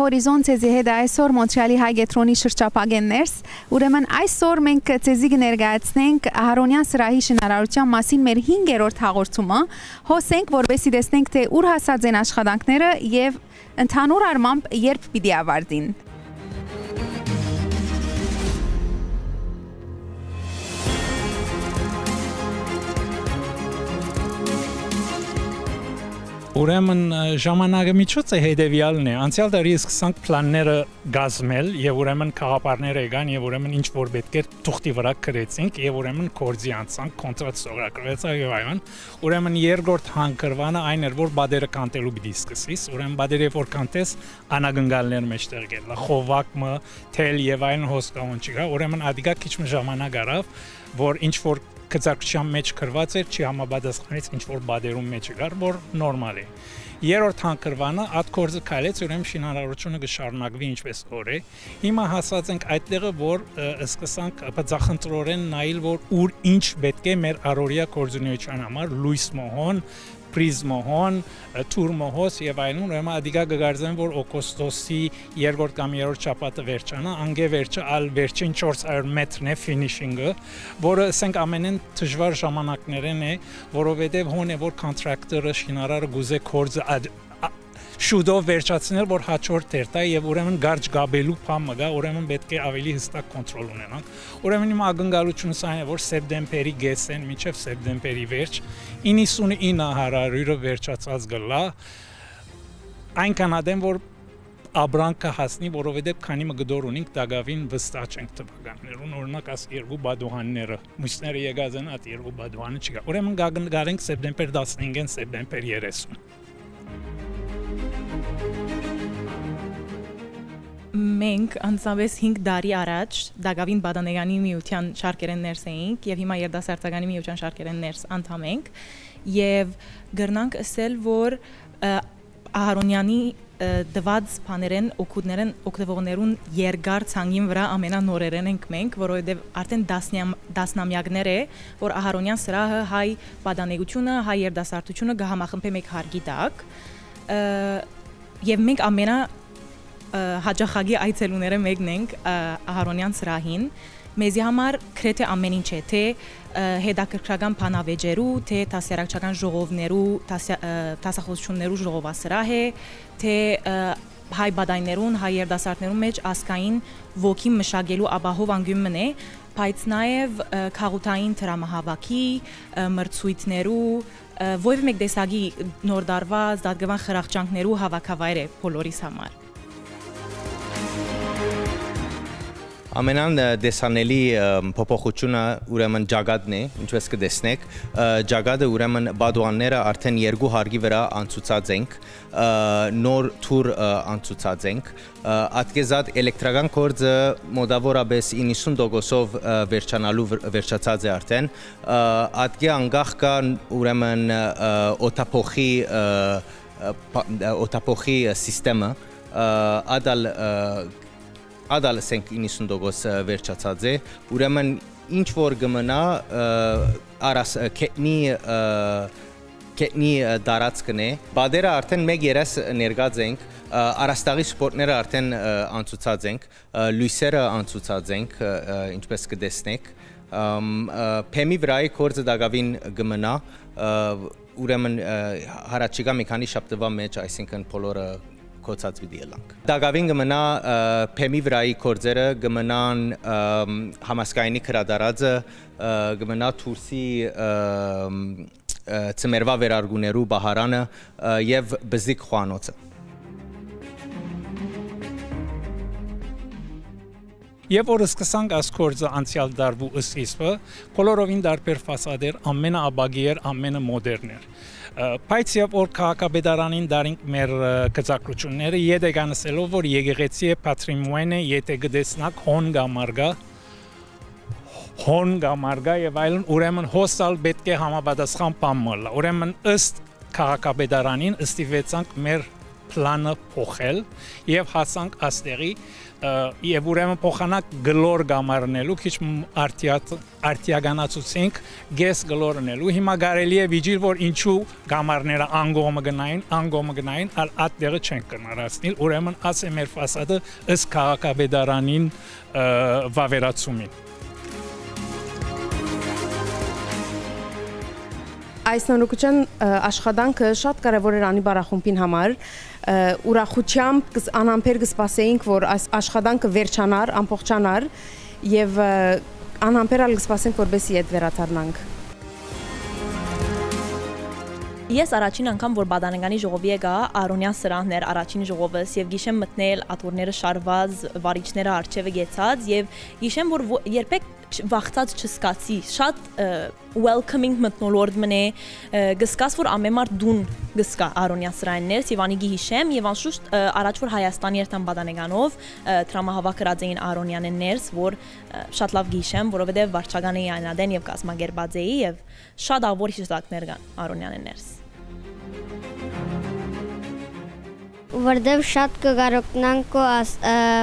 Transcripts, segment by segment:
Հորիզոն ցեզի հետ այսօր Մոնտրեալի հայ գետրոնի շրջապագեններս ուրեմն այսօր մենք ցեզի կներկայացնենք Ահարոնյան սրահի շինարարության մասին մեր 5-րդ հաղորդումը հոսենք որովհետեւ տեսնենք թե ուր հասած են աշխատանքները եւ ընդհանուր առմամբ երբ պիտի ավարտին Ուրեմն ժամանակը միջոց է հետևյալն է։ Անցյալ տարի սկսանք պլանները գազմել եւ ուրեմն խաղապարները եկան եւ ուրեմն ինչ որ պետք էր թուղթի վրա գրեցինք եւ ուրեմն կորձի անցանք կոնտրակտ ստորագրվեց եւ այլն։ Ուրեմն երկրորդ հանգրվանը այն էր որ բադերը կանտելու պիտի սկսես, ուրեմն բադերը որ կանտես անագնգալներ մեջտեղ գելա, խովակը, թել եւ այլն հոսքավոն չկա, ուրեմն ադիկա քիչ ժամանակ առավ որ ինչ որ գծարկչության մեջ գրված էր, չի համապատասխանից ինչ որ բադերում մեջ գար, որ նորմալ է։ Երորդ հանգրվանը ատկորձը քայլեց, ուրեմն շինարարությունը կշարունակվի ինչպես օր է։ Հիմա հասած ենք այդտեղը, որ սկսանք բծախնդրորեն նայել, որ ուր ինչ պետք է մեր առօրյա գործունեության համար լույս մոհոն պրիզմոհոն, թուրմոհոս եւ այլն, ուրեմն ադիգա գգարձեն, որ օգոստոսի երկրորդ կամ երրորդ շաբաթը վերջանա, անգե վերջը ալ վերջին 400 մետրն է ֆինիշինգը, որը ասենք ամենեն դժվար ժամանակներն է, որովհետեւ հոն է որ կոնտրակտորը շինարարը գուզե կորձը շուտով վերջացնել, որ հաջորդ դերտա եւ ուրեմն գարջ գաբելու փամը գա, ուրեմն պետք է ավելի հստակ կոնտրոլ ունենանք։ Ուրեմն իմ ակնկալությունը սա է, որ սեպտեմբերի գեսեն մինչև սեպտեմբերի վերջ 99000-ը վերջացած գլա։ Այնքան ադեմ որ աբրանքը հասնի, որովհետև քանի մը գդոր ունենք դագավին վստահ չենք տվականներուն, օրինակ աս երկու բադուհանները, մուսները եկած են այդ երկու բադուհանը չկա։ Ուրեմն գարենք սեպտեմբեր 15-ին, սեպտեմբեր 30 մենք անցավես 5 տարի առաջ Դագավին Բադանեգանի միության շարքերեն ներս էինք եւ հիմա երդասարտականի միության շարքերեն ներս անդամ ենք եւ գրնանք ասել որ Ահարոնյանի դված բաներեն օգուտներեն օգտվողներուն երկար ցանգին վրա ամենանորերեն ենք մենք, որովհետև արդեն դասնամյակներ է, որ Ահարոնյան սրահը հայ պատանեկությունը, հայ երդասարտությունը գահամախմբե մեկ հարգի տակ եւ մենք ամենա հաջախագի այցելուները մեկն ենք Ահարոնյան սրահին մեզի համար քրեթե ամեն ինչ է թե հետաքրքրական բանավեճերու թե տասերակցական ժողովներու տասախոսություններու ժողովասրահ է թե հայ բադայներուն հայ երդասարտներուն մեջ ասկային ոգի մշակելու աբահով անգյուն մնե բայց նաև քաղութային դրամահավաքի մրցույթներու ովև մեկ տեսակի նոր դարված դատգվան խրախճանքներու հավաքավայր է բոլորիս համար Ամենան դեսանելի փոփոխությունը ուրեմն ջագադն է, ինչպես կտեսնեք, ջագադը ուրեմն բադուանները արդեն երկու հարգի վրա անցուցած ենք, նոր թուր անցուցած ենք, ատկեզատ էլեկտրական կորձը մոդավորապես 90%-ով վերջանալու վերջացած է արդեն, ատկե անգախ կա ուրեմն օտափոխի օտափոխի համակարգը ադալ ադալսենք 90% վերջացած է, ուրեմն ինչ որ գմնա արաս կետնի կետնի դարածքն է, բադերը արդեն մեկ երես ներգած ենք, Արաստաղի սպորտները արդեն անցուցած ենք, լույսերը անցուցած ենք, ինչպես կտեսնեք։ Փեմի վրայի կորձը դակավին գմնա, ուրեմն հարաճիգա մի քանի շաբթվա մեջ, այսինքն բոլորը կոչած պիտի ելանք։ Դագավին կմնա փեմի վրայի կորձերը կմնան համասկայնի քրադարածը կմնա Թուրսի ծմերվա վերարգուներու բահարանը եւ բզիկ խոանոցը։ Եվ որ սկսանք ասկորձը անցյալ դարվու ըսիսվը, կոլորովին դարբեր ֆասադեր ամենաաբագիեր, ամենամոդերներ։ Բայց եւ որ քաղաքապետարանին դարինք մեր գծակրությունները յետեգանսելով որ եկեղեցի է պատրիմոեն է յետե գտեսնակ հոն գամարգա հոն գամարգա եւ այլն ուրեմն հոսալ պետք է համապատասխան բան մոլա ուրեմն ըստ քաղաքապետարանին ըստիվեցանք մեր պլանը փոխել եւ հասանք աստեղի եւ ուրեմն փոխանակ գլոր գամարնելու քիչ արտիատ արտիագանացուցենք գես գլորնելու հիմա կարելի է վիճիլ որ ինչու գամարները անգոմը գնային անգոմը գնային ալ ատդերը չեն կնարածնիլ ուրեմն ասե մեր ֆասադը ըս քաղաքաբեդարանին վավերացումին Այս նորոգության աշխատանքը շատ կարևոր էր անի բարախումբին համար ուրախությամբ անամբեր կսպասեինք, որ այս աշխատանքը վերջանար, ամբողջանար եւ անամբեր ալ կսպասենք, որբեսի այդ վերաթարնանք։ Ես առաջին անգամ որ Բադանեգանի ժողովի եկա Արոնյան սրահներ առաջին ժողովս եւ գիշեմ մտնել աթորները շարված, վարիչները արջևը գեցած եւ գիշեմ որ երբեք վախտած չսկացի շատ welcoming մտնոլորտ մնե գսկաս որ ամեմար դուն գսկա Արոնյան սրահներս եւ անիգի հիշեմ եւ անշուշտ առաջ որ Հայաստանի երթան Բադանեգանով տրամահավաքրած էին Արոնյաններս որ շատ լավ գիշեմ որովհետեւ վարչագանի այնադեն եւ կազմակերպած էի եւ շատ ավոր հիշատակներ կան Արոնյաններս որտեվ շատ կգարոտնանք ու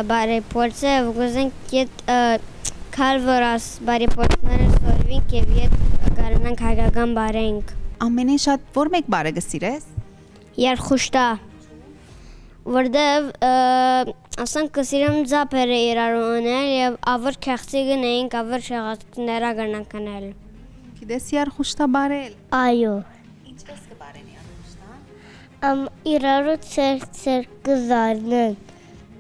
բարեփորձը ուզենք իդ քալ որ աս բարեփորձները սորվինք եւ իդ կարանանք հայկական բարենք ամենին շատ որ մեկ բարը գսիրես երխուշտա որտեվ ասանք կսիրեմ ձապերը իրար ունել եւ ավր քեղցի գնեինք ավր շեղածքները գնանք անել գիտես երխուշտա բարել այո ինչպես կբարենի ամ իրարու ծեր ծեր կզարնեն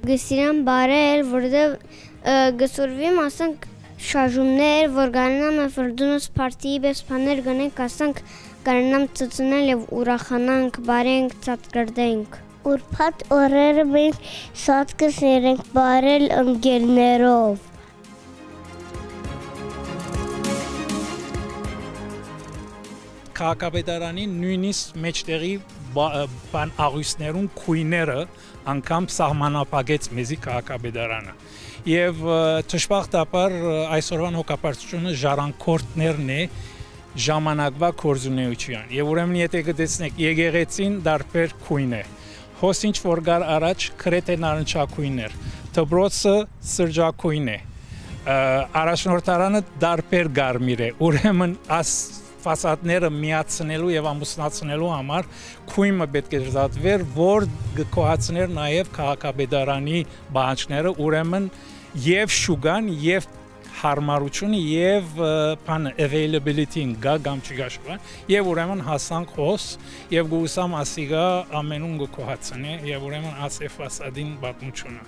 գսիրան բարել որտեվ գսուրվիմ ասանք շարժումներ որ գանամ ֆրդունս պարտիի պես բաներ գնենք ասանք գանամ ծծնել եւ ուրախանանք բարենք ծածկրդենք ուրփաթ օրերը մենք շատ կսերենք բարել ընկերներով քաղաքապետարանի նույնիսկ մեջտեղի բան աղյուսներուն քույները անգամ սահմանապակեց մեզի քաղաքապետարանը եւ ճշմարտաբար այսօրվան հոգապարտությունը ժառանգորդներն է ժամանակվա կորզունեության եւ ուրեմն եթե գտեցնեք եկեղեցին դարբեր քույն է հոս ինչ որ գար առաջ քրեթե նարնջակույներ դբրոցը սրճակույն է առաջնորդարանը դարբեր գարմիր է ուրեմն աս ֆասադները միացնելու եւ ամուսնացնելու համար քույմը պետք է զատվեր, որ գկոհացներ նաեւ քաղաքաբեդարանի բանջները, ուրեմն եւ շուգան եւ հարմարությունը եւ բան availability-ին գա կամ չգաշվա եւ ուրեմն հասանք հոս եւ գուսամ ասիգա ամենուն գկոհացնե եւ ուրեմն ասե ֆասադին բացմությունը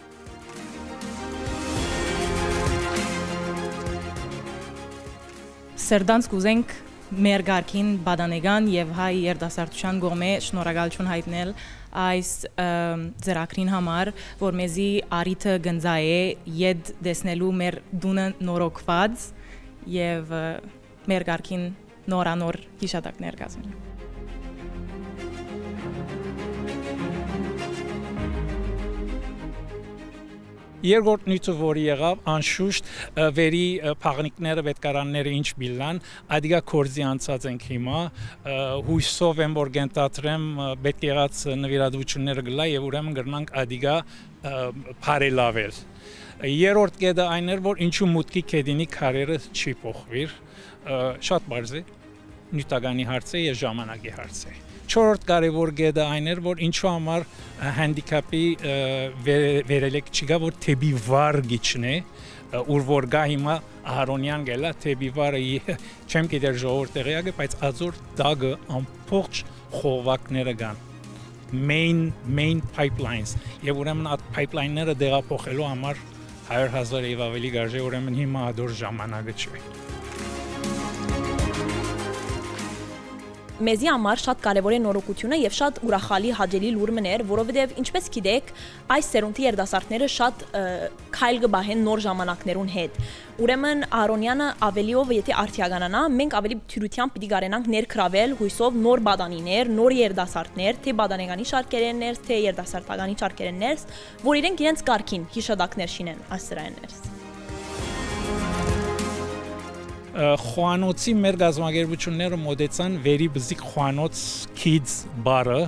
Սերդանց կուզենք մեր ղարքին բադանեգան եւ հայ երդասարտության գոմե շնորհակալություն հայտնել այս ծրագրին համար, որ մեզի արիթը գնձա է յետ դեսնելու մեր դունը նորոգված եւ մեր ղարքին նորանոր հիշատակներ կազմելու Երկրորդ նյութը որի եղավ անշուշտ վերի փաղնիկները պետքարանները ինչ բիլան ադիգա կորզի անցած ենք հիմա հույսով եմ որ գենտատրեմ պետք եղած նվիրատվությունները գլա եւ ուրեմն գրնանք ադիգա բարելավել Երորդ կետը այն էր որ ինչու մուտքի կեդինի քարերը չի փոխվիր շատ բարձ է նյութականի հարց է եւ ժամանակի հարց է Չորրորդ կարևոր գեդը այն էր, որ ինչու համար հանդիկապի վերելեք չկա, որ թեբի վար գիչնե, ուր որ գա հիմա Ահարոնյան գելա թեբի վարը չեմ գիտեր ժողովուրդ տեղյակ է, բայց ազոր դագը ամբողջ խողովակները կան main main pipelines. Եւ ուրեմն այդ pipeline-ները դեղափոխելու համար 100.000 եւ ավելի գարժե ուրեմն հիմա ադոր ժամանակը չէ մեզի համար շատ կարևոր է նորոգությունը եւ շատ ուրախալի հաջելի լուր մներ, որովհետեւ ինչպես գիտեք, այս սերունդի երդասարտները շատ քայլ կբահեն նոր ժամանակներուն հետ։ Ուրեմն Արոնյանը ավելիով եթե արդիականանա, մենք ավելի թյուրությամբ պիտի գարենանք ներքրավել հույսով նոր բադանիներ, նոր երդասարտներ, թե բադանեգանի շարքերեններ, թե երդասարտականի շարքերեններ, որ իրենք իրենց կարգին հիշադակներ շինեն այս սրաներս խոանոցի մեր գազམ་ագերբությունները մոդեցան վերի բզիկ խոանոց kids բարը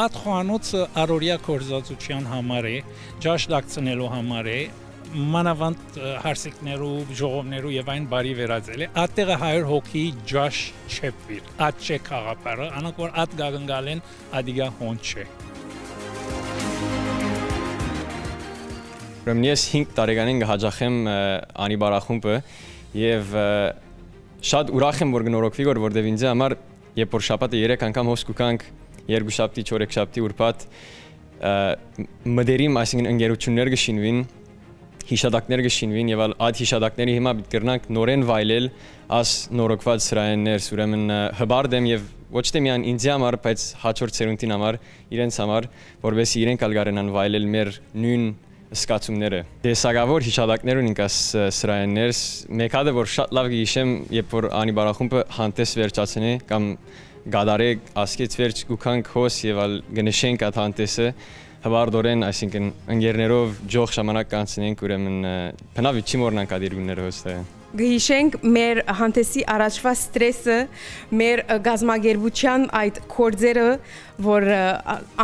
Այդ խոհանոցը առօրյա կորզածության համար է, ջաշ դակցնելու համար է, մանավանդ հարսիկներու, ժողովներու եւ այն բարի վերածել է։ Ատեղը 100 հոգի ջաշ չեպվիր։ Ատ չէ խաղապարը, անոնք որ ատ գագնգալեն ադիգա հոն չէ։ Ուրեմն ես 5 տարեկանին կհաջախեմ անի բարախումբը եւ շատ ուրախ եմ որ գնորոքվի որ որտեվ ինձ համար երբ որ շաբաթը 3 անգամ հոս կուկանք երկու շաբթի, 4 շաբթի ուրբաթ մդերիմ, այսինքն ընկերություններ կշինվին, հիշադակներ կշինվին եւ այդ հիշադակների հիմա պիտի կրնանք նորեն վայելել աս նորոգված սրայեններ, ուրեմն հբարդ եմ եւ ոչ թե միայն ինձ համար, բայց հաջորդ ցերունտին համար, իրենց համար, որովհետեւ իրենք ալ գարենան վայելել մեր նույն սկացումները։ Դեսագավոր հիշադակներ ունենք աս սրայեններ, մեկ հատ որ շատ լավ գիշեմ, երբ որ անի բարախումբը հանդես վերջացնի կամ գադարեք ասկից վերջ գուքանք հոս եւ ալ գնշենք այդ հանդեսը հվարդորեն, այսինքն ընկերներով ջող ժամանակ կանցնենք, ուրեմն բնավ չի մոռնանք այդ իրգունները հոստը գհիշենք մեր հանդեսի առաջվա ստրեսը, մեր գազագերբության այդ կորձերը, որ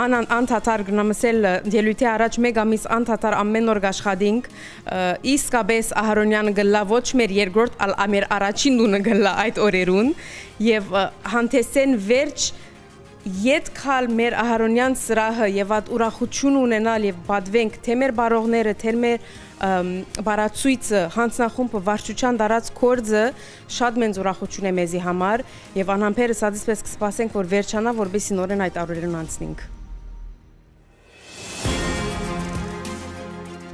անան անթաթար գնամսել ելույթի առաջ մեկ ամիս անթաթար ամեն օր աշխատինք, իսկապես Ահարոնյանը գլա ոչ մեր երկրորդ, այլ մեր առաջին դունը գլա այդ օրերուն եւ հանդեսեն վերջ Ետ քալ մեր Ահարոնյան սրահը եւ այդ ուրախություն ունենալ եւ բադվենք թե մեր բարողները, թե մեր բարացույցը, հանցնախումբը, վարչության դարած կորձը շատ մեծ ուրախություն է մեզի համար եւ անհամբերս ադիսպես կսպասենք, որ վերջանա, որբեսի նորեն այդ առօրերն անցնենք։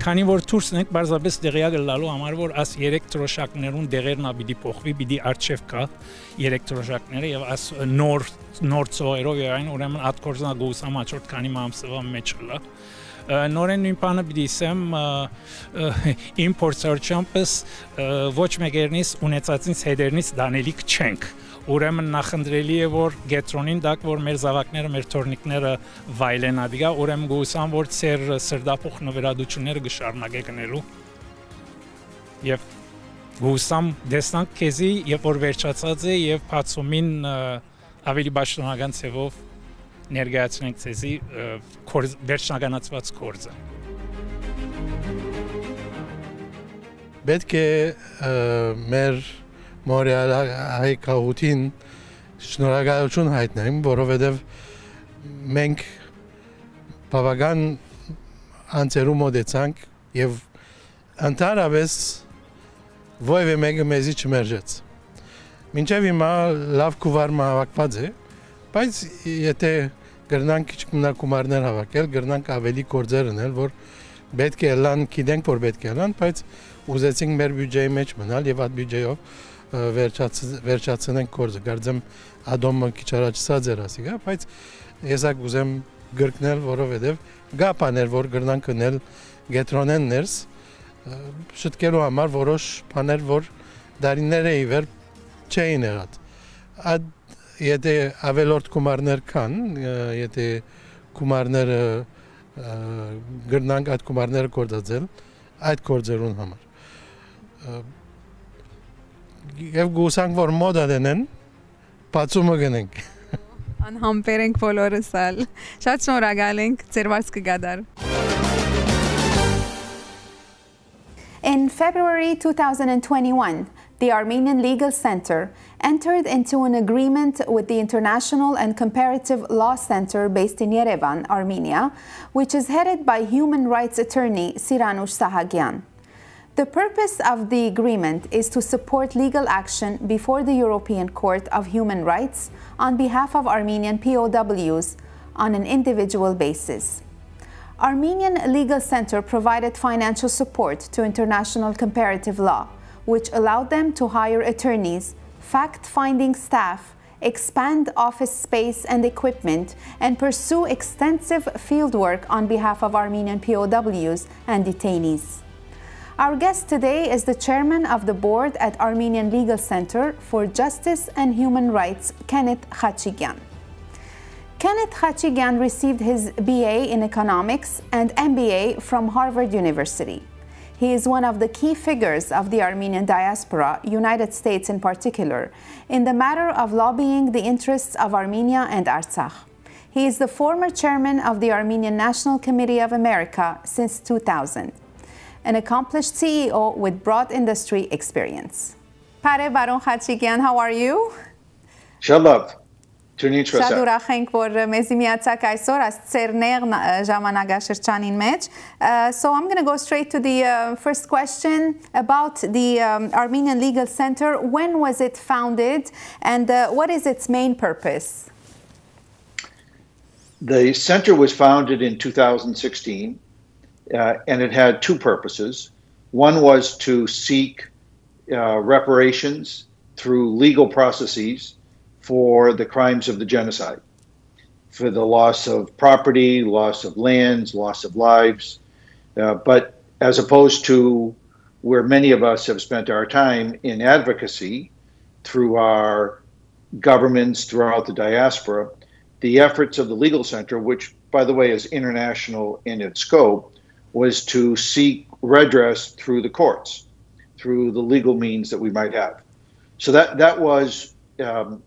Քանի որ դուրսն ենք բարձրապես դեղյակ լալու համար որ աս 3 տրոշակներուն դեղերն ա պիտի փոխվի, պիտի արչև կա 3 տրոշակները եւ աս նոր նոր ծոերով եւ այն ուրեմն ատկորզնա գուսամ աչորդ քանի մամսվա մեջ լա նորեն նույն բանը պիտի ասեմ իմ փորձառությամբ ոչ մեկերնից ունեցածից հետերնից դանելիք չենք ուրեմն նախընտրելի է որ գետրոնին դակ որ մեր զավակները մեր թորնիկները վայելեն ադիգա ուրեմն գուսան որ ծեր սրդապուխ նվիրատությունները գշարունակե գնելու եւ գուսամ դեսնանք քեզի երբ որ վերջացած է եւ բացումին ավելի պաշտոնական ցևով ներկայացնենք ցեզի վերջնականացված կորձը։ Պետք է մեր Մորիալ հայկահուտին շնորհակալություն հայտնենք, որովհետև մենք բավական անցերու մոդեցանք եւ ընդհանրապես ովևէ մեկը մեզի չմերժեց։ Մինչև հիմա լավ կուվարմը հավաքված է, բայց եթե գրնանք քիչ մնակումարներ հավաքել, գրնանք ավելի գործեր անել, որ պետք է լան, գիտենք որ պետք է լան, բայց ուզեցինք մեր բյուջեի մեջ մնալ եւ այդ բյուջեով վերջաց վերջացնենք գործը։ Գարձեմ ադոմը քիչ առաջ սա ձեր ասիգա, բայց ես ակ ուզեմ գրկնել, որովհետեւ գա բաներ, որ գրնանք կնել գետրոնեն ներս շտկելու համար որոշ բաներ, որ դարիներ էի վեր չէին եղած։ Այդ եթե ավելորդ գումարներ կան, եթե գումարները գրնանք այդ գումարները կորցածել այդ կորձերուն համար եւ գուսանք որ մոդա դենեն բացումը գնենք անհամբեր ենք բոլորս ալ շատ շնորհակալ ենք ձեր վարձքը գադար In February 2021, the Armenian Legal Center entered into an agreement with the International and Comparative Law Center based in Yerevan, Armenia, which is headed by human rights attorney Siranush Sahagyan. The purpose of the agreement is to support legal action before the European Court of Human Rights on behalf of Armenian POWs on an individual basis. Armenian Legal Center provided financial support to international comparative law, which allowed them to hire attorneys fact-finding staff, expand office space and equipment, and pursue extensive fieldwork on behalf of Armenian POWs and detainees. Our guest today is the chairman of the board at Armenian Legal Center for Justice and Human Rights, Kenneth Khachigyan. Kenneth Khachigyan received his BA in economics and MBA from Harvard University. He is one of the key figures of the Armenian diaspora, United States in particular, in the matter of lobbying the interests of Armenia and Artsakh. He is the former chairman of the Armenian National Committee of America since 2000, an accomplished CEO with broad industry experience. Pare Baron Khachikian, how are you? Shalom. Ճունի չոսա։ Շատ ուրախ ենք, որ մեզի միացակ այսօր այս ծերնեղ ժամանակաշրջանին մեջ։ So I'm going to go straight to the uh, first question about the um, Armenian Legal Center. When was it founded and uh, what is its main purpose? The center was founded in 2016 uh, and it had two purposes. One was to seek uh, reparations through legal processes for the crimes of the genocide, for the loss of property, loss of lands, loss of lives. Uh, but as opposed to where many of us have spent our time in advocacy through our governments throughout the diaspora, the efforts of the Legal Center, which, by the way, is international in its scope, was to seek redress through the courts, through the legal means that we might have. So that that was um,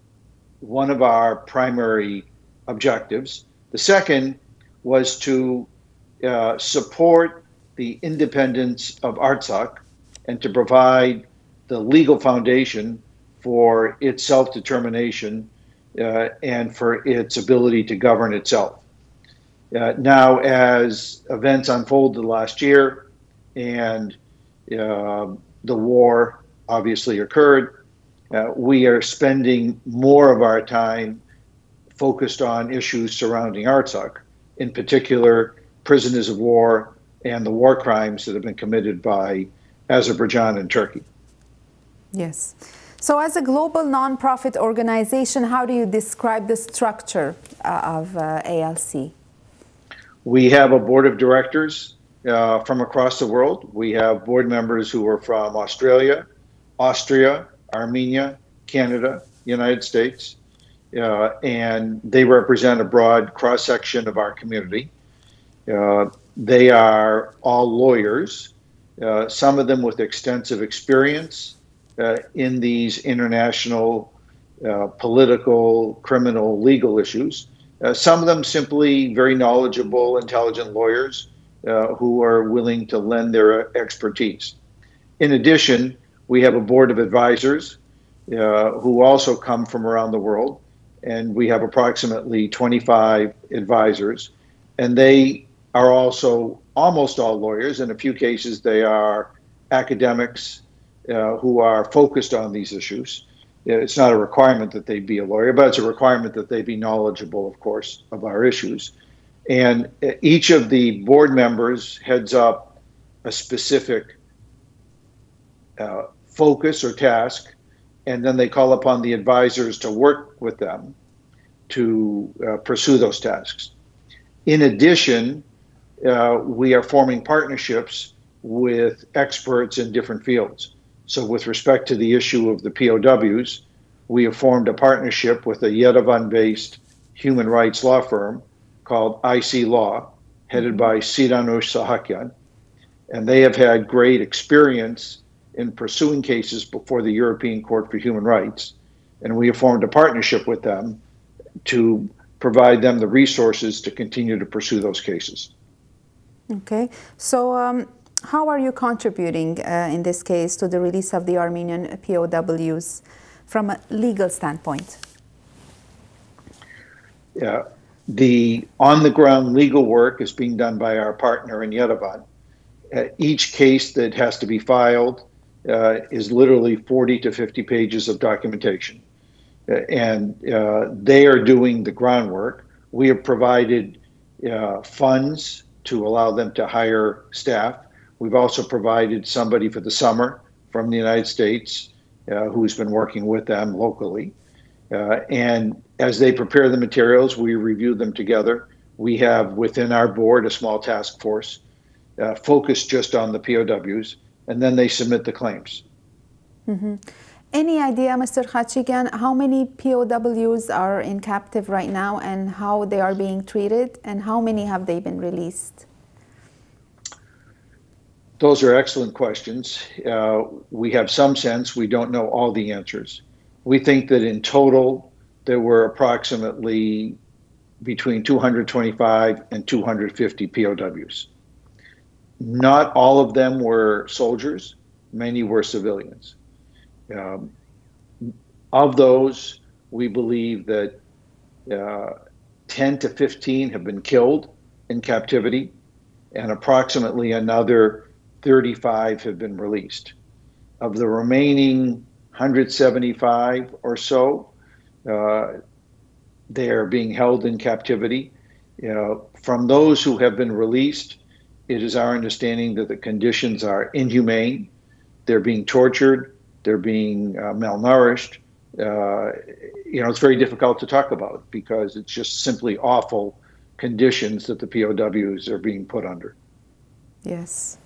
one of our primary objectives. The second was to uh, support the independence of Artsakh and to provide the legal foundation for its self determination uh, and for its ability to govern itself. Uh, now, as events unfolded last year and uh, the war obviously occurred, uh, we are spending more of our time focused on issues surrounding Artsakh, in particular, prisoners of war and the war crimes that have been committed by Azerbaijan and Turkey. Yes. So, as a global nonprofit organization, how do you describe the structure uh, of uh, ALC? We have a board of directors uh, from across the world. We have board members who are from Australia, Austria, Armenia, Canada, United States, uh, and they represent a broad cross section of our community. Uh, they are all lawyers, uh, some of them with extensive experience uh, in these international uh, political, criminal, legal issues. Uh, some of them simply very knowledgeable, intelligent lawyers who are willing to lend their expertise. In addition, we have a board of advisors uh, who also come from around the world, and we have approximately 25 advisors, and they are also almost all lawyers. In a few cases, they are academics uh, who are focused on these issues. It's not a requirement that they be a lawyer, but it's a requirement that they be knowledgeable, of course, of our issues. And each of the board members heads up a specific uh, focus or task, and then they call upon the advisors to work with them to uh, pursue those tasks. In addition, uh, we are forming partnerships with experts in different fields. So, with respect to the issue of the POWs, we have formed a partnership with a Yerevan based human rights law firm called IC Law, headed by Siranush Sahakyan. And they have had great experience in pursuing cases before the European Court for Human Rights. And we have formed a partnership with them to provide them the resources to continue to pursue those cases. Okay. So, um, how are you contributing uh, in this case to the release of the Armenian POWs from a legal standpoint? Yeah. The on the ground legal work is being done by our partner in Yerevan. Uh, each case that has to be filed uh, is literally 40 to 50 pages of documentation. Uh, and uh, they are doing the groundwork. We have provided uh, funds to allow them to hire staff. We've also provided somebody for the summer from the United States uh, who's been working with them locally. Uh, and as they prepare the materials, we review them together. We have within our board a small task force focused just on the POWs and then they submit the claims. Mm-hmm. Any idea, Mr. Khachigan, how many POWs are in captive right now and how they are being treated and how many have they been released? Those are excellent questions. Uh, we have some sense. We don't know all the answers. We think that in total, there were approximately between 225 and 250 POWs. Not all of them were soldiers, many were civilians. Um, of those, we believe that uh, 10 to 15 have been killed in captivity, and approximately another 35 have been released. Of the remaining 175 or so, uh, they are being held in captivity. You know, from those who have been released, it is our understanding that the conditions are inhumane. They're being tortured. They're being uh, malnourished. Uh, you know, it's very difficult to talk about because it's just simply awful conditions that the POWs are being put under. Yes.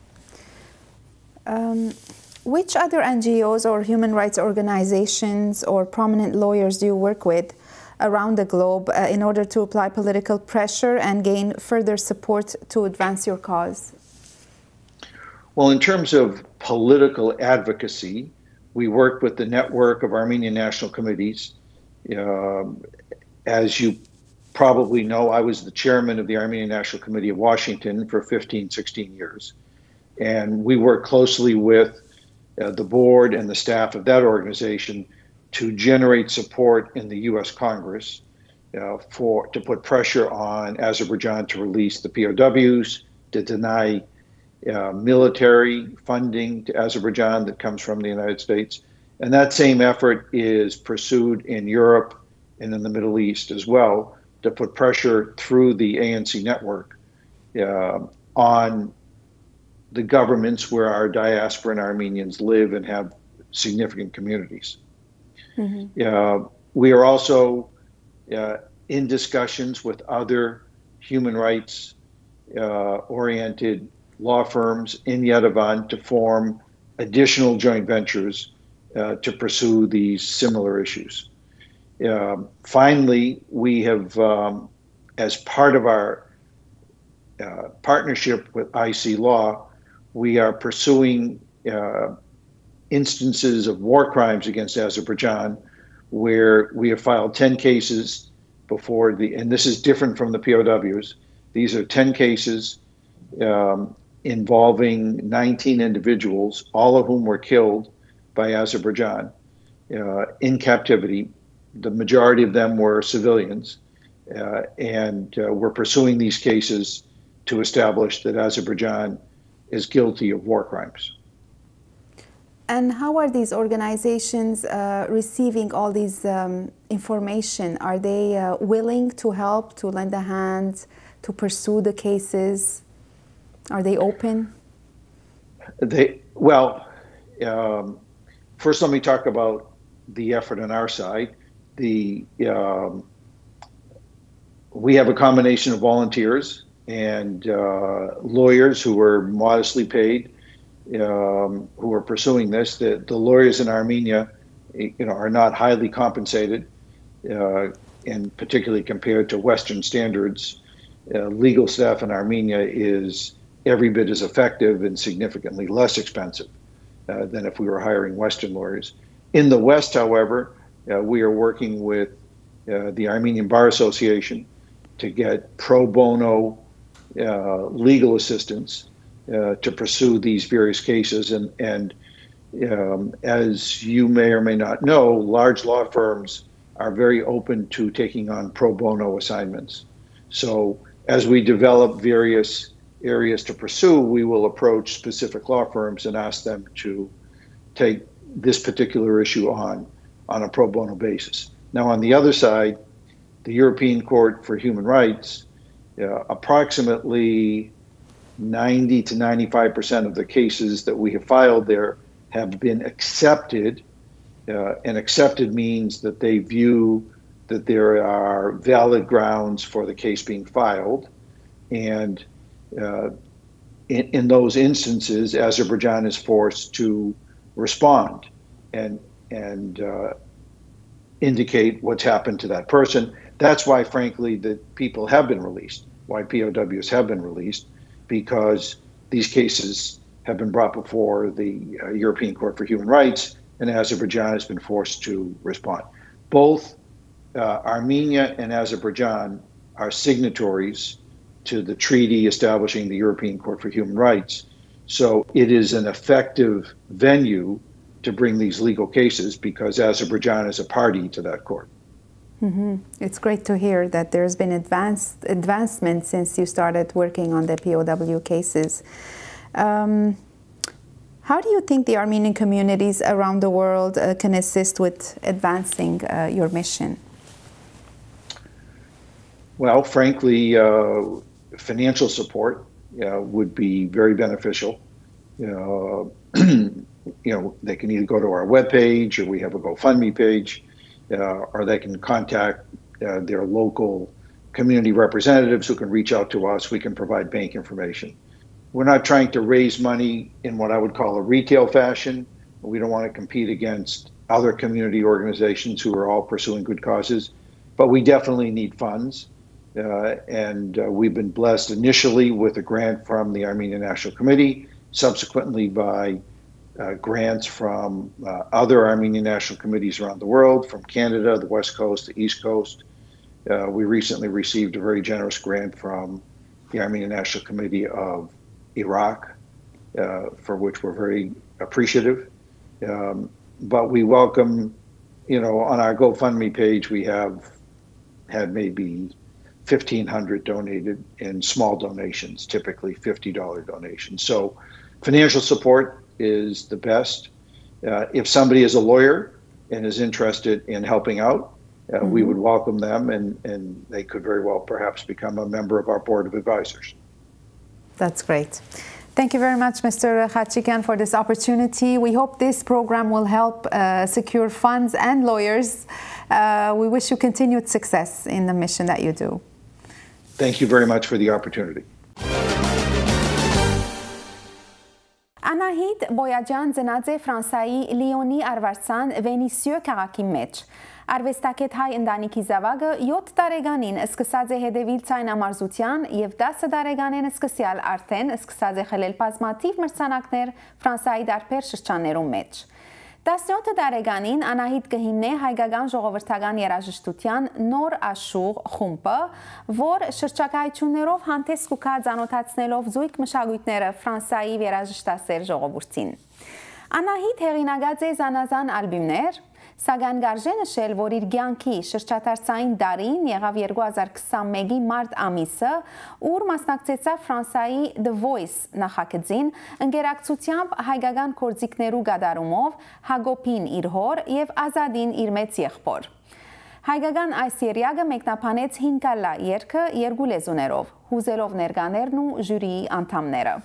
Um, which other NGOs or human rights organizations or prominent lawyers do you work with around the globe uh, in order to apply political pressure and gain further support to advance your cause? Well, in terms of political advocacy, we work with the network of Armenian national committees. Um, as you probably know, I was the chairman of the Armenian National Committee of Washington for 15, 16 years. And we work closely with uh, the board and the staff of that organization to generate support in the U.S. Congress uh, for to put pressure on Azerbaijan to release the POWs, to deny uh, military funding to Azerbaijan that comes from the United States, and that same effort is pursued in Europe and in the Middle East as well to put pressure through the ANC network uh, on the governments where our diasporan Armenians live and have significant communities. Mm-hmm. Uh, we are also uh, in discussions with other human rights uh, oriented law firms in Yerevan to form additional joint ventures uh, to pursue these similar issues. Um, finally, we have, um, as part of our uh, partnership with IC Law, we are pursuing uh, instances of war crimes against Azerbaijan where we have filed 10 cases before the, and this is different from the POWs. These are 10 cases um, involving 19 individuals, all of whom were killed by Azerbaijan uh, in captivity. The majority of them were civilians. Uh, and uh, we're pursuing these cases to establish that Azerbaijan is guilty of war crimes. And how are these organizations uh, receiving all these um, information? Are they uh, willing to help, to lend a hand, to pursue the cases? Are they open? They well, um, first let me talk about the effort on our side. The um, we have a combination of volunteers and uh, lawyers who are modestly paid um, who are pursuing this. The, the lawyers in Armenia, you know, are not highly compensated, uh, and particularly compared to Western standards, uh, legal staff in Armenia is every bit as effective and significantly less expensive uh, than if we were hiring Western lawyers. In the West, however, uh, we are working with uh, the Armenian Bar Association to get pro bono uh, legal assistance uh, to pursue these various cases. And, and um, as you may or may not know, large law firms are very open to taking on pro bono assignments. So as we develop various areas to pursue, we will approach specific law firms and ask them to take this particular issue on on a pro bono basis. Now, on the other side, the European Court for Human Rights, uh, approximately 90 to 95% of the cases that we have filed there have been accepted. Uh, and accepted means that they view that there are valid grounds for the case being filed. And uh, in, in, those instances, Azerbaijan is forced to respond and, and uh, indicate what's happened to that person. That's why, frankly, that people have been released, why POWs have been released because these cases have been brought before the uh, European Court for Human Rights, and Azerbaijan has been forced to respond. Both uh, Armenia and Azerbaijan are signatories to the treaty establishing the European Court for Human Rights. So it is an effective venue to bring these legal cases because Azerbaijan is a party to that court. Mm-hmm. It's great to hear that there's been advanced advancement since you started working on the POW cases. Um, how do you think the Armenian communities around the world uh, can assist with advancing uh, your mission? Well, frankly, uh, financial support would be very beneficial. you know, they can either go to our webpage or we have a GoFundMe page or they can contact uh, their local community representatives who can reach out to us. We can provide bank information. We're not trying to raise money in what I would call a retail fashion. We don't want to compete against other community organizations who are all pursuing good causes, but we definitely need funds. Uh, and uh, we've been blessed initially with a grant from the Armenian National Committee, subsequently by uh, grants from uh, other Armenian national committees around the world, from Canada, the West Coast, the East Coast. Uh, we recently received a very generous grant from the Armenian National Committee of Iraq, uh, for which we're very appreciative. Um, but we welcome, you know, on our GoFundMe page, we have had maybe 1,500 donated in small donations, typically $50 donations. So financial support is the best. Uh, if somebody is a lawyer and is interested in helping out, uh, mm-hmm. we would welcome them and, and they could very well perhaps become a member of our board of advisors. That's great. Thank you very much, Mr. Khachikian, for this opportunity. We hope this program will help uh, secure funds and lawyers. Uh, we wish you continued success in the mission that you do. Thank you very much for the opportunity. Անահիտ Բոյաջան ծնած է Ֆրանսայի Լիոնի արվարձան Վենիսիո քաղաքի մեջ։ Արվեստակետ հայ ընտանիքի զավակը 7 տարեկանին սկսած է հետևել ցայնամարզության եւ 10 տարեկանին սկսյալ արդեն սկսած է խլել բազմաթիվ մրցանակներ Ֆրանսայի դարբեր շրջաններում մեջ։ 17 տարեկանին Անահիտ կհիմնե հայկական ժողովրդական երաժշտության նոր աշուղ խումբը, որ շրջակայություններով հանդես կուքա ցանոթացնելով զույգ մշակույթները Ֆրանսայի երաժշտասեր ժողովրդին։ Անահիտ հեղինակած է զանազան ալբյումներ, Սակայն գարժե նշել, որ իր ցանկի շրջաթարցային դարին եղավ 2021-ի մարտ ամիսը, ուր մասնակցեցավ Ֆրանսայի The Voice նախագծին ընկերակցությամբ հայկական կորձիկներու գդարումով Հագոպին իր հոր եւ Ազադին իր մեծ եղբոր։ Հայկական այս երյակը մեկնաբանեց 5 կալա երկը երկու լեզուներով, հուզելով ներկաներն ու ժյուրիի անդամները։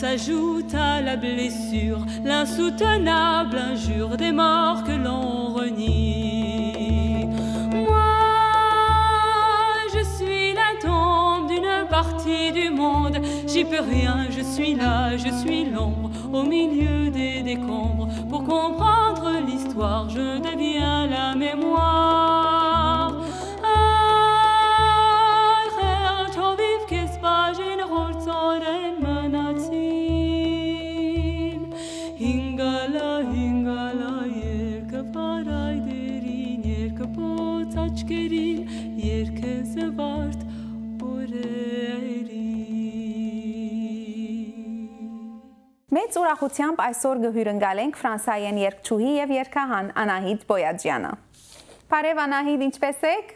s'ajoute à la blessure l'insoutenable injure des morts que l'on renie. Moi, je suis la tombe d'une partie du monde, j'y peux rien, je suis là, je suis l'ombre au milieu des décombres. Pour comprendre l'histoire, je deviens la mémoire. Մեծ ուրախությամբ այսօր գհյուրընկալենք Ֆրանսայեն երկչուհի եւ երկհան Անահիտ Բոյաջյանը։ Բարև Անահիտ, ինչպե՞ս եք։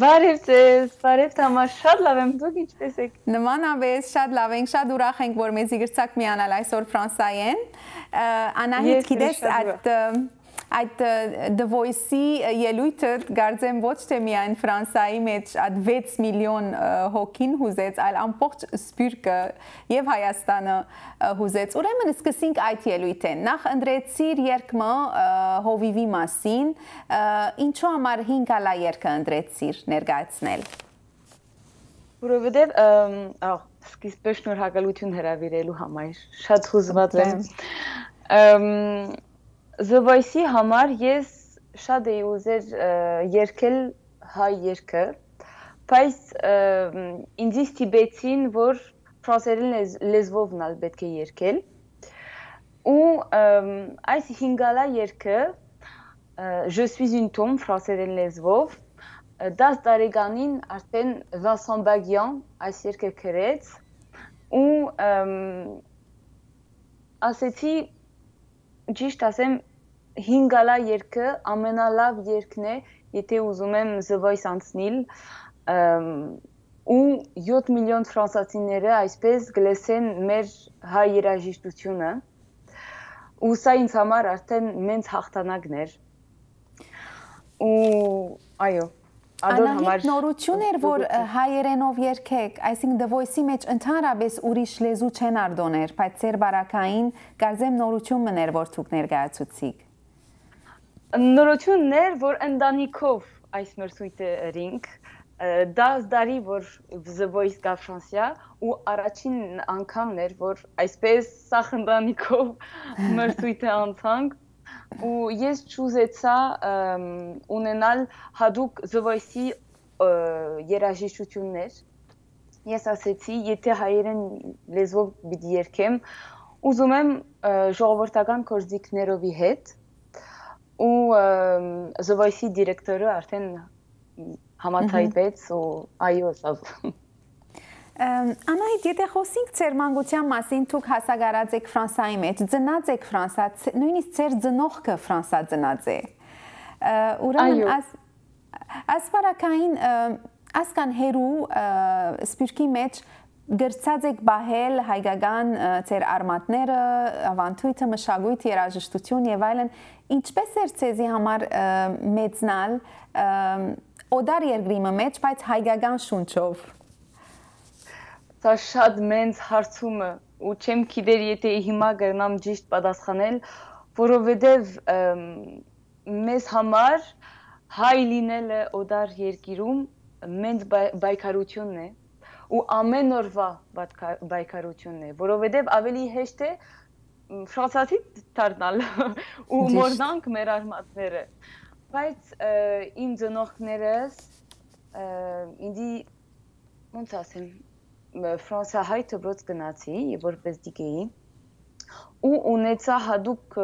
Բարև ձեզ, բարև Թամար, շատ լավ եմ, դուք ինչպե՞ս եք։ Նմանապես, շատ լավ ենք, շատ ուրախ ենք, որ մեզի գրծակ միանալ այսօր Ֆրանսայեն։ Անահիտ, գիտես, այդ այդ The Voice-ի ելույթը գարձեմ ոչ թե միայն Ֆրանսայի մեջ այդ 6 միլիոն հոգին հուզեց, այլ ամբողջ սպյուրքը եւ Հայաստանը հուզեց։ Ուրեմն սկսենք այդ ելույթեն։ Նախ ընդրեցիր երկմը հովիվի մասին, ինչու համար 5 ալա երկը ընդրեցիր ներկայացնել։ Որովհետև ահ սկիզբը շնորհակալություն հրավիրելու համար շատ հուզված եմ։ Ամ The Voice-ի համար ես շատ էի ուզեր երկել հայ երկը, բայց ինձ ստիպեցին, որ ֆրանսերեն լեզվովն ալ պետք է երկել։ Ու այս հինգալա երկը Je suis une tombe ֆրանսերեն լեզվով 10 տարեկանին արդեն Vincent Bagyan այս երկը գրեց ու ասեցի ճիշտ ասեմ 5 գալա երկը ամենալավ երկն է, եթե ուզում եմ Voice անցնել, ու 7 միլիոն ֆրանսացիները այսպես գլեսեն մեր հայ երաժշտությունը ու սա ինձ համար արդեն մենց հաղթանակն էր ու այո Անդոն համար նորություն էր, որ հայերենով երգեք, այսինքն The Voice-ի մեջ ընդհանրապես ուրիշ լեզու չեն արդոներ, բայց սերբարակային կարծեմ նորություն մներ, որ ցուկ ներկայացուցիկ։ Նորություններ, որ ընդանիքով այս մրցույթը ռինգ դա զդարի որ The Voice կա Ֆրանսիա ու առաջին անգամն էր որ այսպես սախնդանիքով մրցույթը անցանք ու ես ճուզեցա ունենալ հadoop Voice-ի երաժշտություններ ես ասեցի եթե հայերեն լեզվով պիտի երկեմ ուզում եմ ժողովրդական կորզիկներովի հետ ու Voice-ի դիրեկտորը արդեն համաձայնվեց ու այո, սավ Անահիտ, եթե խոսենք ծեր մանկության մասին, դուք հասագարած եք Ֆրանսայի մեջ, ծնած եք Ֆրանսա, նույնիսկ ծեր ծնողքը Ֆրանսա ծնած է։ Ուրեմն աս ասպարակային ասկան հերու սպիրկի մեջ գրծած եք բահել հայկական ծեր արմատները, ավանտույթը, մշակույթ, երաժշտություն եւ այլն, ինչպես էր ցեզի համար մեծնալ օդար երկրի մեջ, բայց հայկական շունչով։ Սա շատ մենց հարցումը ու չեմ գիտեր եթե հիմա գրնամ ճիշտ պատասխանել, որովհետեւ մեզ համար հայ լինելը օդար երկիրում մենց բայկարությունն է ու ամեն օրվա բայկարությունն է, որովհետև ավելի հեշտ է ֆրանսացի դառնալ ու մորնանք մեր արմատները։ Բայց իմ ծնողներս ինձի ոնց ասեմ ֆրանսահայ դպրոց գնացի եւ որպես դիգեի ու ունեցա հadoop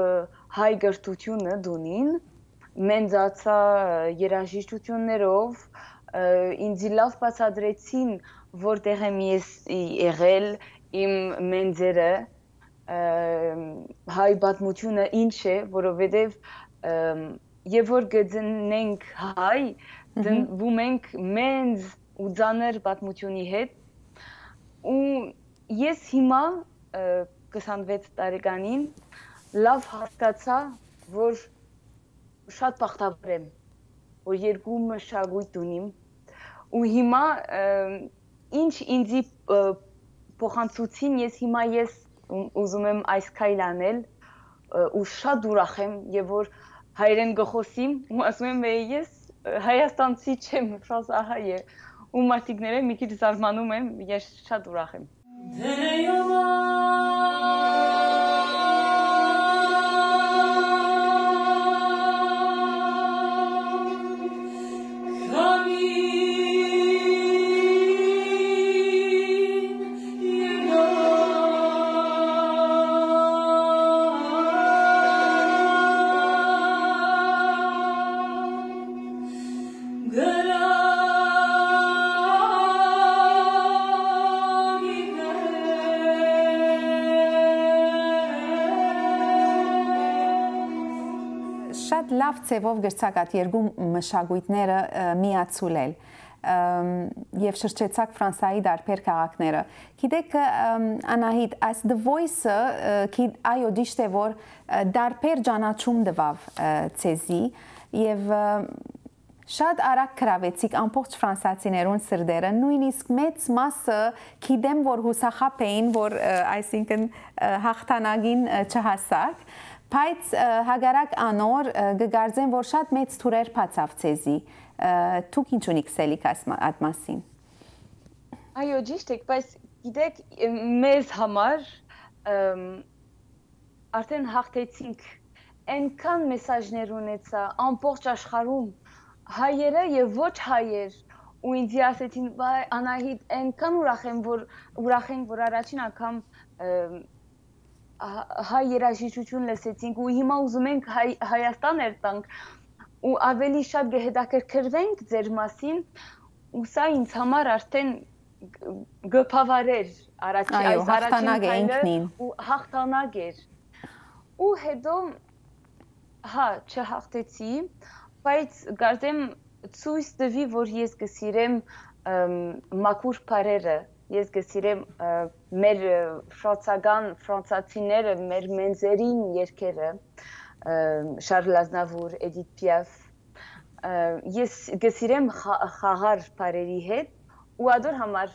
հայ գրթությունը դունին մենզացա երաժշտություններով ինձ լավ բացադրեցին որտեղ եմ ես եղել իմ մենձերը հայ պատմությունը ինչ է, որովհետև եւ որ գտնենք հայ, դնում ենք մենձ ու ցաներ պատմությունի հետ ու ես հիմա 26 տարեկանին լավ հասկացա, որ շատ բախտավոր եմ, որ երկու մշակույթ ունիմ ու հիմա ինչ ինձի փոխանցուցին ես հիմա ես ուզում եմ այս քայլ անել ու շատ ուրախ եմ եւ որ հայերեն գխոսիմ ու ասում եմ ես հայաստանցի չեմ ֆրանսահայ է ու մարտիկները մի քիչ զարմանում եմ ես շատ ուրախ եմ լավ ցևով գրծակատ երկու մշակույթները միացուլել եւ շրջեցակ Ֆրանսայի դարբեր քաղաքները։ Գիտեք Անահիտ, այս The Voice-ը այո ճիշտ է որ դարբեր ճանաչում տվավ ցեզի եւ Շատ արագ գրավեցիք ամբողջ ֆրանսացիներուն սրդերը, նույնիսկ մեծ մասը գիտեմ որ հուսախապ էին, որ այսինքն հաղթանակին չհասակ, բայց հագարակ անոր գգարձեն որ շատ մեծ թուրեր բացավ ցեզի դուք ինչ ունիք սելիք այդ մասին այո ճիշտ եք բայց գիտեք մեզ համար արդեն հաղթեցինք այնքան մեսաժներ ունեցա ամբողջ աշխարհում հայերը եւ ոչ հայեր ու ինձ ասեցին բայ անահիտ այնքան ուրախ եմ որ ուրախ ենք որ առաջին անգամ հայ երաժշտություն լսեցինք ու հիմա ուզում ենք հայ, Հայաստան երտանք ու ավելի շատ գհետաքրքրվենք ձեր մասին ու սա ինձ համար արդեն գփավարեր առաջի այս առաջին քայլը ու հաղթանակ էր ու հետո հա չհաղթեցի բայց գարտեմ ցույց տվի որ ես կսիրեմ մակուր բարերը ես կսիրեմ մեր ֆրանսական ֆրանսացիները մեր մենզերին երկերը Շարլ Ազնավուր, Էդիթ Պիաֆ ես գսիրեմ խաղար բարերի հետ ու ադոր համար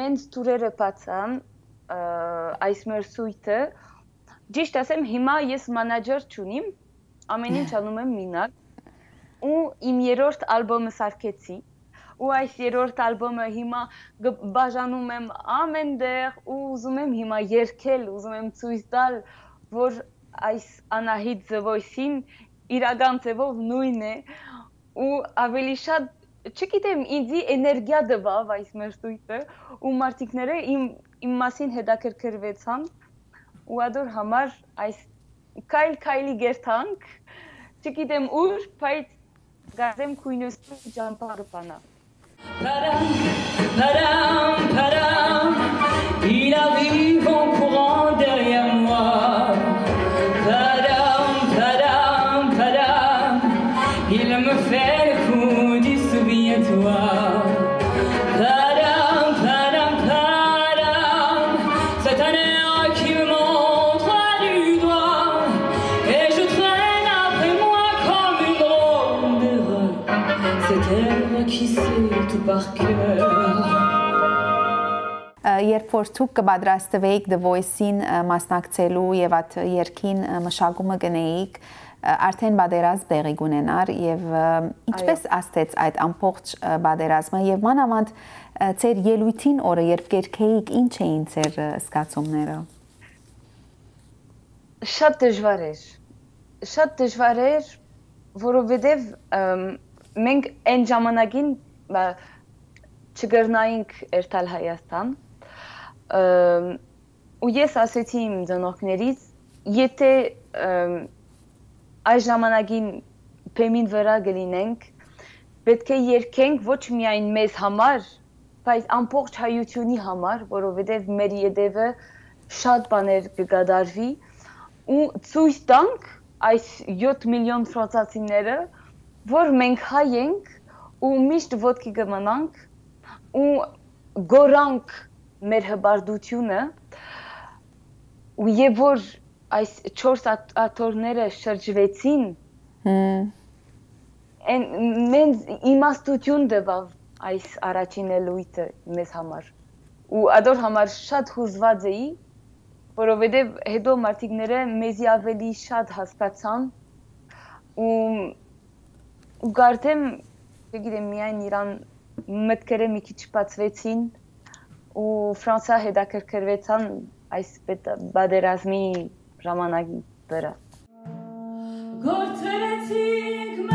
մենց տուրերը բացան այս մեր սույթը ճիշտ ասեմ հիմա ես մանաջեր չունիմ ամեն ինչ անում եմ մինակ ու իմ երրորդ ալբոմը սարքեցի ու այս երրորդ ալբոմը հիմա բաժանում եմ ամենտեղ ու ուզում եմ հիմա երգել, ուզում եմ ցույց տալ, որ այս Անահիտ Զվոյսին իրական ձևով նույն է ու ավելի շատ չգիտեմ ինձի էներգիա դվավ այս մեր ստույտը ու մարտիկները իմ իմ մասին հետաքրքրվեցան ու ադոր համար այս քայլ քայլի գերտանք չգիտեմ ուր բայց գազեմ քույնս ջամփարը բանա Param, param, param, il arrive en courant derrière moi. երբ որ ցուկ կպատրաստվեիք The Voice-ին մասնակցելու եւ այդ երկին մշակումը գնեիք, արդեն բادرազմ տեղի կունենար եւ ինչպես աստեց այդ ամբողջ բادرազմը եւ մանավանդ ծեր ելույթին օրը երբ կերքեիք ինչ էին ծեր սկացումները շատ դժվար էր շատ դժվար էր որովհետեւ մենք այն ժամանակին չգրնայինք երթալ Հայաստան ու ես ասեցի իմ ծնողներից, եթե այս ժամանակին փեմին վրա գլինենք, պետք է երկենք ոչ միայն մեզ համար, բայց ամբողջ հայությունի համար, որովհետև մեր յետևը շատ բաներ կգադարվի ու ցույց տանք այս 7 միլիոն ֆրանսացիները, որ մենք հայ ենք ու միշտ ոտքի կմնանք ու գորանք մեր հբարդությունը ու եւ որ այս 4 աթորները շրջվեցին են մենց իմաստություն դվավ այս առաջին ելույթը մեզ համար ու ադոր համար շատ հուզված էի որովհետև հետո մարդիկները մեզի ավելի շատ հասկացան ու ու գարտեմ չգիտեմ միայն իրան մտքերը մի քիչ բացվեցին ու Ֆրանսիա հետաքրքրվեցան այս պատերազմի ժամանակ դրա։ Գործեցինք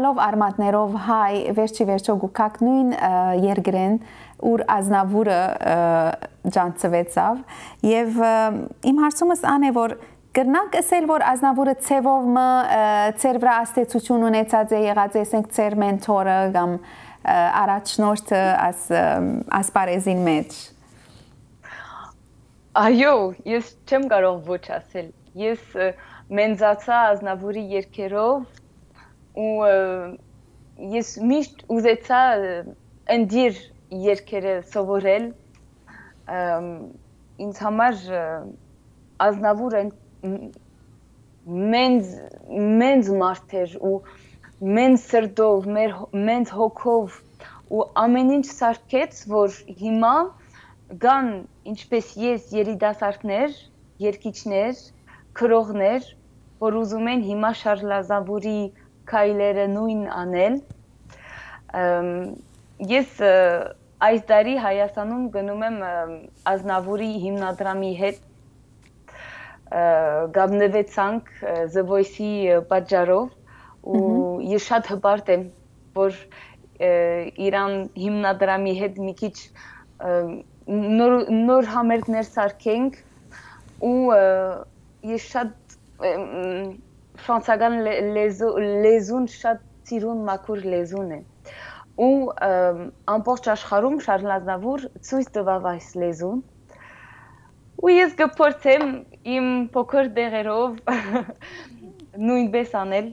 լալով արմատներով հայ վերջի վերջո գուկակ նույն երգրեն ուր ազնավուրը ջանցվեցավ եւ իմ հարցումս ան է որ Գրնանք ասել, որ ազնավուրը ցևով մը ծեր վրա աստեցություն ունեցած է եղած ասենք ծեր մենթորը կամ առաջնորդը աս ասպարեզին մեջ։ Այո, ես չեմ կարող ոչ ասել։ Ես մենզացա ազնավուրի երկերով ու ես միշտ ուզեցա ընդիր երկերը սովորել ինձ համար ազնավուրը մենց մենց մարդեր ու մենց սրտով, մեր մենց հոգով ու ամեն ինչ սարքեց, որ հիմա կան ինչպես ես երիտասարդներ, երկիչներ, քրողներ, որ ուզում են հիմա Շարլազավուրի քայլերը նույն անել։ Ես այս տարի Հայաստանում գնում եմ Ազնավուրի հիմնադրամի հետ գաբնվեցանք Voice-ի պատճառով ու ես շատ հպարտ եմ, որ Իրան հիմնադրամի հետ մի քիչ նոր նոր համերգներ սարքենք ու ես շատ ֆրանսական լեզուն շատ ծիրուն մաքուր լեզուն է ու ամբողջ աշխարհում Շարլ Ազնավուր ցույց տվավ այս լեզուն ու ես կփորձեմ իմ փոքր դերերով նույնպես անել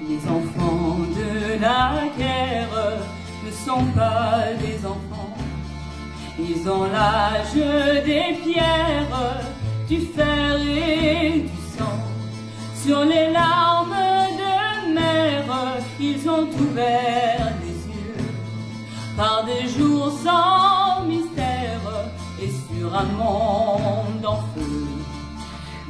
Les enfants de la guerre ne sont pas des enfants. Ils ont l'âge des pierres, du fer et du sang. Sur les larmes de mer, ils ont ouvert les yeux par des jours sans mystère et sur un monde en feu.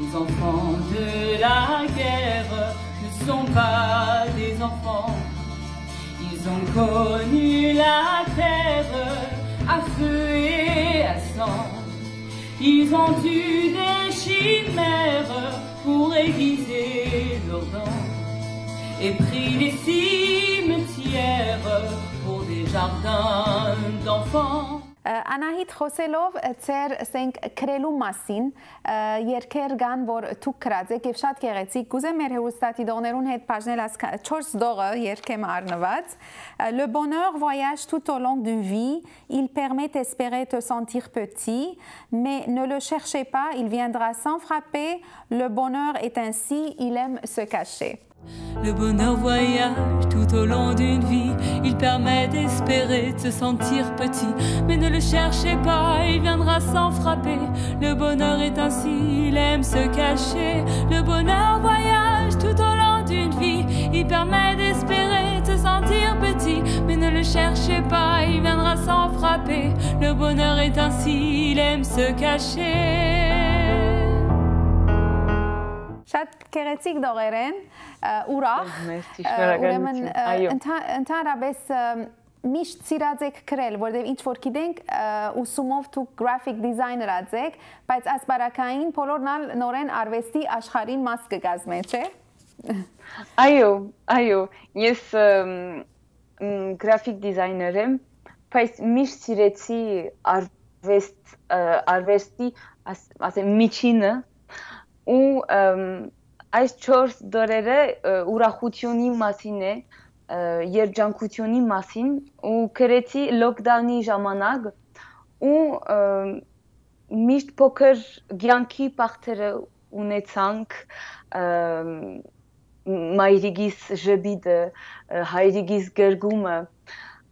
Les enfants de la guerre ne sont pas des enfants. Ils ont connu la terre à feu et à sang. Ils ont eu des chimères pour aiguiser leurs dents et pris les cimetières pour des jardins d'enfants. Անահիտ խոսելով ծեր ասենք քրելու մասին երկեր կան որ դուք քրած եք եւ շատ գեղեցիկ կուզեմ մեր հերոստատի դողներուն հետ բաժնել 4 դողը երկեմ առնված Le bonheur voyage tout au long d'une vie. Il permet d'espérer te sentir petit. Mais ne le cherchez pas. Il viendra sans frapper. Le bonheur est ainsi. Il aime se cacher Le bonheur voyage tout au long d'une vie, il permet d'espérer de se sentir petit, mais ne le cherchez pas, il viendra sans frapper. Le bonheur est ainsi, il aime se cacher. Le bonheur voyage tout au long d'une vie, il permet d'espérer de se sentir petit, mais ne le cherchez pas, il viendra sans frapper. Le bonheur est ainsi, il aime se cacher. Շատ գեղեցիկ դողեր են, ուրախ։ Ուրեմն ընդհանրապես միշտ սիրած եք գրել, որտեղ ինչ որ գիտենք ուսումով դու graphic designer ածեք, բայց ասպարակային բոլորն նորեն արվեստի աշխարհին մաս կգազմե, չէ՞։ Այո, այո, ես graphic designer եմ, բայց միշտ սիրեցի արվեստ արվեստի ասեմ միջինը ու այս 4 դորերը ուրախությունի մասին է երջանկությունի մասին ու գրեցի լոկդաունի ժամանակ ու միշտ փոքր ցանկի բախտերը ունեցանք մայրիկիս ժբիդը հայրիկիս գրգումը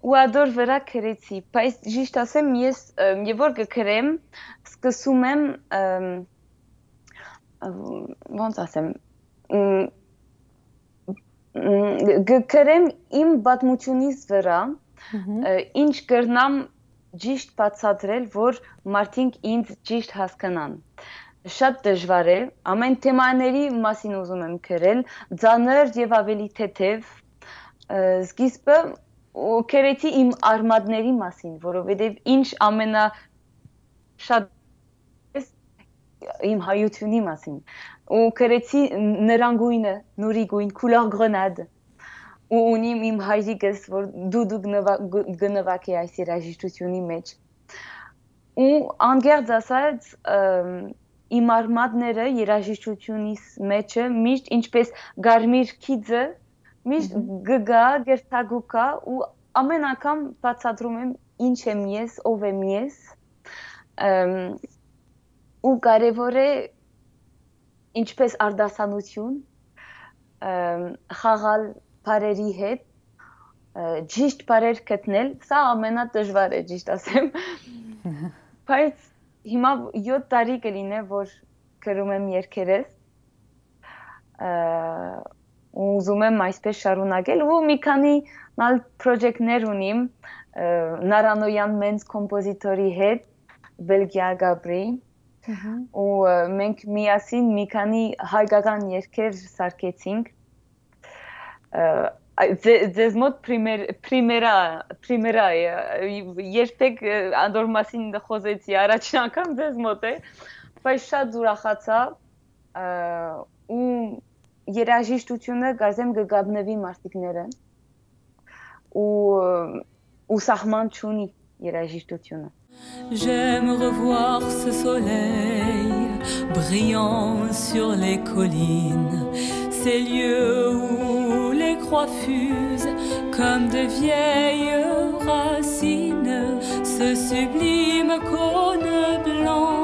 ու ադոր վրա գրեցի բայց ճիշտ ասեմ ես եւ որ գկրեմ սկսում եմ ոնց ասեմ գրեմ իմ պատմությունից վրա ինչ կրնամ ճիշտ բացատրել որ մարդիկ ինձ ճիշտ հասկանան շատ դժվար է ամեն թեմաների մասին ուզում եմ գրել ցաներ եւ ավելի թեթև սկիզբը քերեցի իմ արմատների մասին որովհետեւ ինչ ամենա շատ իմ հայությունի մասին ու գրեցի նրան գույնը նուրի գույն couleur grenade ու ունիմ իմ հայրիկս, որ դու դու գնվակի այս երաժշտությունի մեջ։ Ու անգերձ ասած իմ արմատները երաժշտությունի մեջը միշտ ինչպես գարմիր քիծը միշտ գգա գերտագուկա ու ամեն անգամ բացատրում եմ ինչ եմ ես, ով եմ ես ու կարևոր է ինչպես արդասանություն խաղալ բարերի հետ ճիշտ բարեր գտնել, սա ամենադժվար է, ճիշտ ասեմ։ Բայց հիմա 7 տարի կլինե, որ գրում եմ երգերս ու ուզում եմ այսպես շարունակել ու մի քանի նալ պրոյեկտներ ունիմ Նարանոյան մենց կոմպոզիտորի հետ Բելգիա Գաբրի ու մենք միասին մի քանի հայկական երգեր սարքեցինք ձեզ մոտ պրիմեր պրիմերա պրիմերա երբեք անդոր մասին խոսեցի առաջին անգամ ձեզ մոտ է բայց շատ ուրախացա ու երաժշտությունը գազեմ կգաբնվի մարդիկները ու ու սահման չունի երաժշտությունը J'aime revoir ce soleil brillant sur les collines, ces lieux où les croix fusent comme de vieilles racines, ce sublime cône blanc,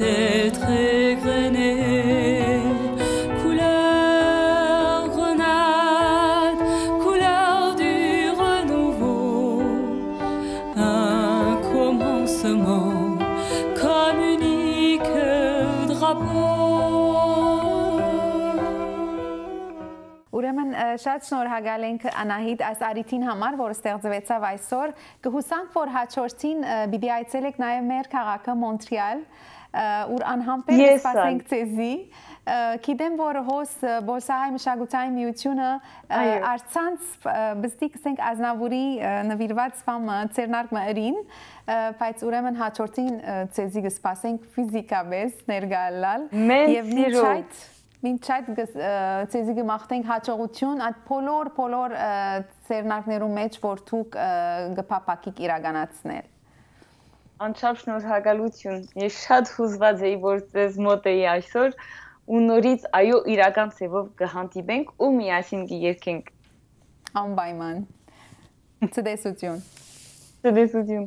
être Ուրեմն շատ շնորհակալ ենք Անահիտ այս արիթին համար, որ ստեղծվեցավ այսօր։ Կհուսանք, որ հաջորդին պիտի այցելեք նաև մեր քաղաքը Մոնտրեալ, ուր անհամբեր սպասենք ցեզի։ Գիտեմ, որ հոս Բոլսահայ մշակութային միությունը արցանց բստիկ ասենք Ազնավուրի նվիրված ֆամ ծերնարկ մըրին, բայց ուրեմն հաջորդին ցեզի կսպասենք ֆիզիկապես ներգալալ եւ այդ Մինչ այդ ցեզի գմախտենք հաջողություն այդ բոլոր բոլոր ծերնակներու մեջ որ դուք գփապակիկ իրականացնել Անչափ շնորհակալություն։ Ես շատ հուզված էի, որ ձեզ մոտ էի այսօր ու նորից այո իրական ծևով կհանդիպենք ու միասին կերկենք։ Անպայման։ Ցտեսություն։ Ցտեսություն։